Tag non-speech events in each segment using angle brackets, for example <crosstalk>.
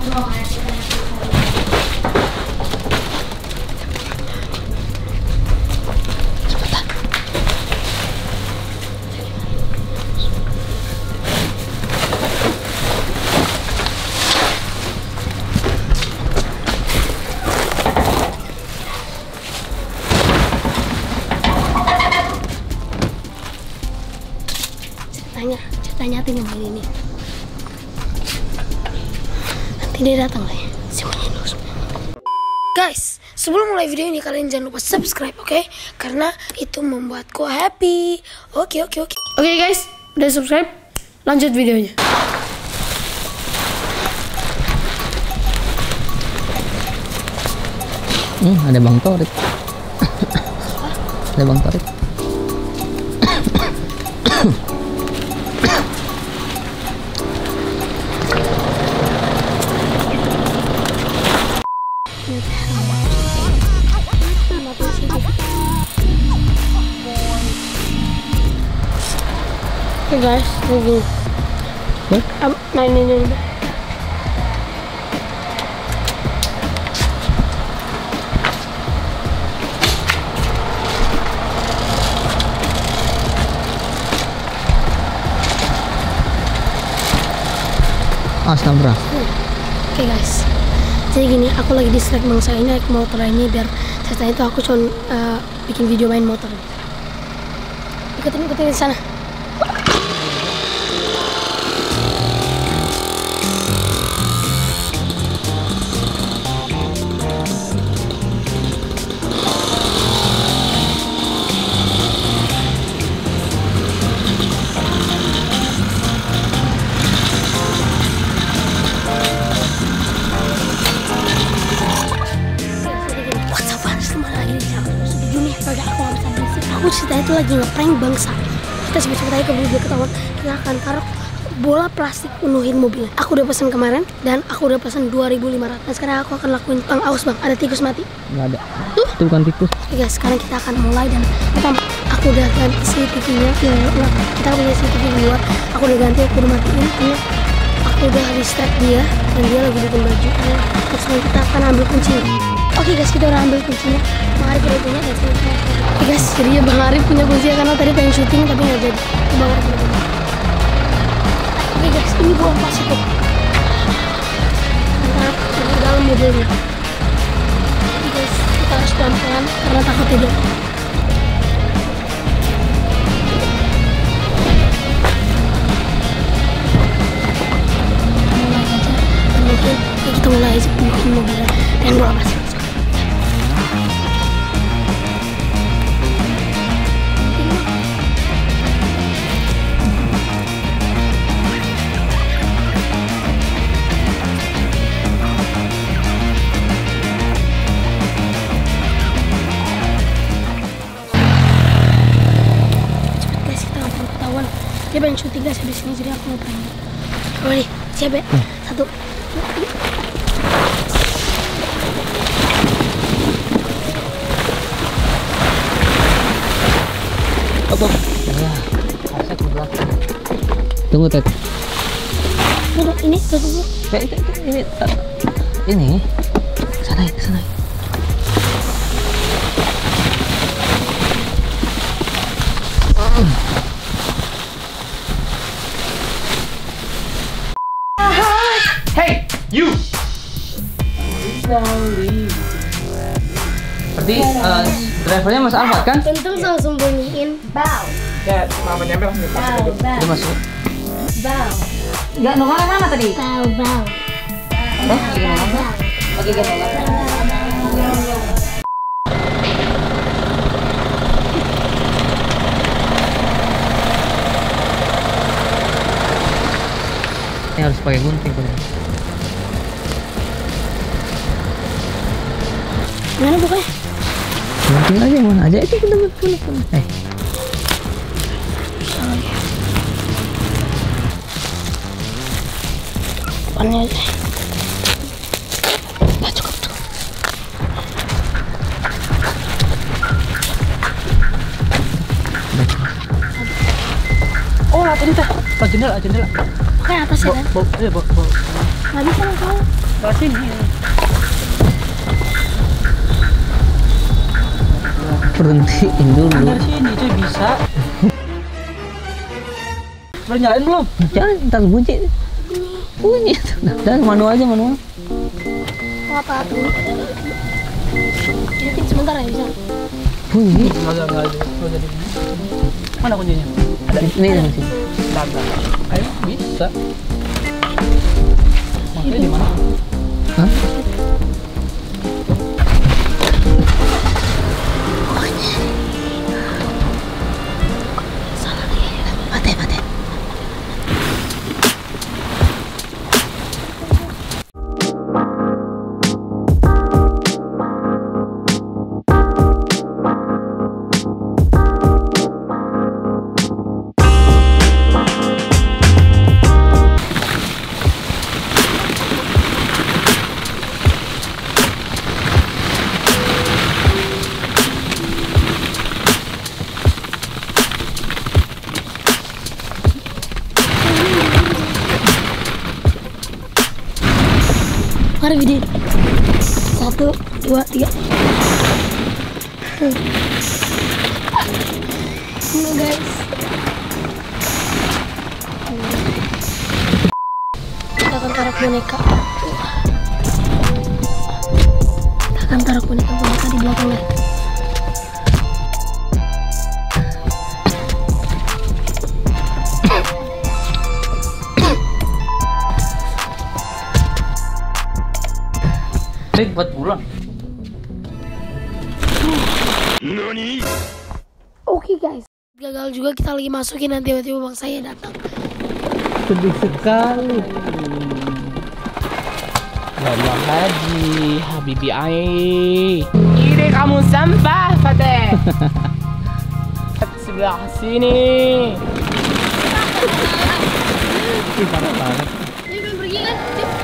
ceritanya nanti dia datang lah ya? Sembunyiin dulu semua. guys sebelum mulai video ini kalian jangan lupa subscribe oke? Karena itu membuatku happy. Oke oke oke. Oke guys. Udah subscribe lanjut videonya. Hmm, ada Bang Torik. ada Bang Torik. Oke guys, ini Hah? Am, mainin ini. Astagfirullah. Oke guys, jadi gini, aku lagi distract bangsa ini naik motor ini biar ceritanya itu aku cuma eh, bikin video main motor. Ikutin ikutin di sana. Aku cerita itu lagi ngeprank bangsa Kita sebut-sebut aja keburu dia ketahuan Kita akan taruh bola plastik penuhin mobilnya Aku udah pesan kemarin Dan aku udah pesan 2500 Dan sekarang aku akan lakuin Bang, awas bang, ada tikus mati Enggak ada. Itu bukan tikus. Oke guys, sekarang kita akan mulai dan pertama aku udah ganti CCTV-nya. Ya, enggak, kita punya CCTV di luar. Aku udah ganti, aku udah matiin. Ini aku udah distract dia dan dia lagi bikin baju. Ya, Terus kita akan ambil kuncinya. Oke guys, kita udah ambil kuncinya. Udah punya dan sekarang kita guys, jadi Bang Arif punya kuncinya karena tadi pengen syuting tapi nggak jadi. Bang Arif. Oke guys, ini buang plastik tuh. Mantap, di dalam mobilnya. Guys, kita harus pelan-pelan karena takut tidak. Dia pengen syuting guys habis ini jadi aku mau pengen Coba nih, siap ya? Satu. Apa? Ya. Tunggu, Ted. Duduk, ini dulu. Ya, itu, itu, ini. ini. Sana, sana. Hey, Berarti eh, drivernya Mas Alfat kan? Untung saya sembunyiin bau. Ya, mama nyampe langsung Bau. Udah masuk. bau, Enggak nongol mana tadi? bau, bau. Oke, gak nongol. Ini harus pakai gunting kan. Mana bukanya? Gunting aja yang mana aja itu kita buat punya Eh, Depannya aja. Nah, cukup, cukup. Oh. Pak jendela, jendela. Pokoknya atas ya kan? Bau, iya, bau. Nggak bisa sini. Berhentiin dulu. Dari sini cuy bisa. Udah nyalain belum? Jangan ntar bunyi. Bunyi. Dan manual aja manual. Apa tuh? Hidupin sebentar ya bisa. Bunyi. Enggak, jadi. Mana kuncinya? Ada ini yang sini. Entar, entar. Ayo, bisa. Maksudnya di mana? Hah? Mari Vidi. Satu, dua, tiga. Ini guys. Kita akan taruh boneka. Kita akan taruh boneka boneka di belakangnya. Ini buat pulang. Oke guys. Gagal juga kita lagi masukin nanti tiba-tiba bang saya datang. Sedih sekali. Lama haji, Habibi Ai. Ini kamu sampah, Fateh. <laughs> Sebelah sini. Ih, parah banget. Ini belum pergi kan?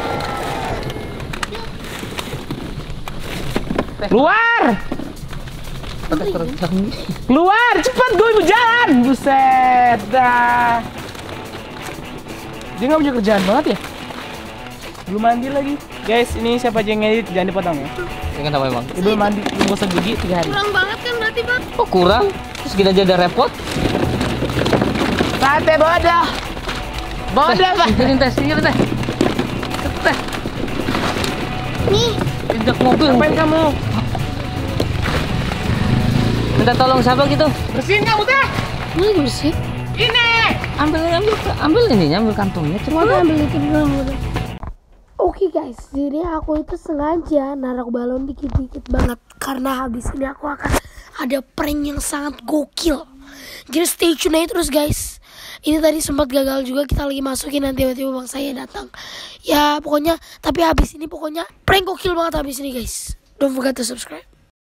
Keluar! Keluar! Cepat gue mau jalan! Buset dah. Dia nggak punya kerjaan banget ya? Belum mandi lagi. Guys, ini siapa aja yang ngedit jangan dipotong ya. Ya kenapa emang? Belum mandi, belum gosok gigi 3 hari. Kurang banget kan berarti bang? Oh kurang? Terus kita aja ada repot? Sate bodoh. Bodoh, Pak. Sini teh, sini teh. Teh, Nih, injak mobil. Ngapain kamu? Minta tolong siapa gitu? Bersihin kamu teh. ini bersih. Ini. Ambil, ambil, ambil ini, ambil kantongnya. Terus Coba ambil itu dulu. Oke guys, jadi aku itu sengaja naruh balon dikit-dikit banget karena habis ini aku akan ada prank yang sangat gokil. Jadi stay tune aja terus guys. Ini tadi sempat gagal juga kita lagi masukin nanti tiba-tiba bang saya datang. Ya pokoknya tapi habis ini pokoknya prank gokil banget habis ini guys. Don't forget to subscribe.